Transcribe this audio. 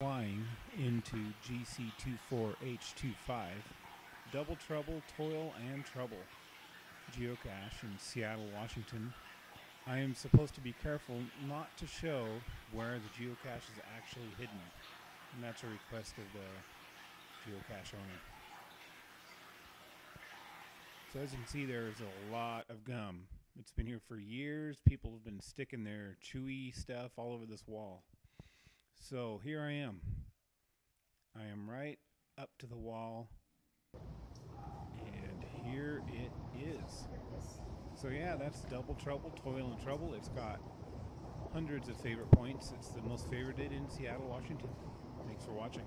flying into GC24H25. Double Trouble, Toil, and Trouble. Geocache in Seattle, Washington. I am supposed to be careful not to show where the geocache is actually hidden. And that's a request of the geocache owner. So as you can see, there's a lot of gum. It's been here for years. People have been sticking their chewy stuff all over this wall. So here I am. I am right up to the wall. And here it is. So yeah, that's Double Trouble, Toil and Trouble. It's got hundreds of favorite points. It's the most favorited in Seattle, Washington. Thanks for watching.